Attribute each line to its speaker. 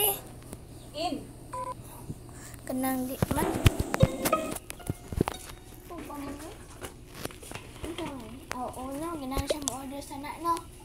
Speaker 1: putih. In. Kenang di mana? Oh, oh, no, kenang sama order sana, no.